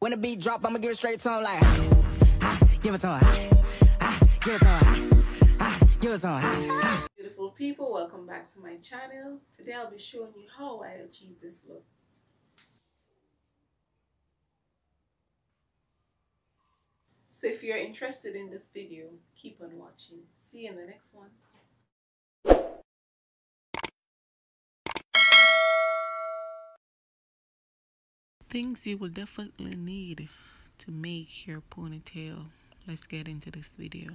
When the beat drop, I'ma give it straight to him like, ha, ha, give it to him, ha, ha, give it to him, ha, ha, give it to him, ha, ha. Beautiful people, welcome back to my channel. Today I'll be showing you how I achieved this look. So if you're interested in this video, keep on watching. See you in the next one. Things you will definitely need to make your ponytail. Let's get into this video.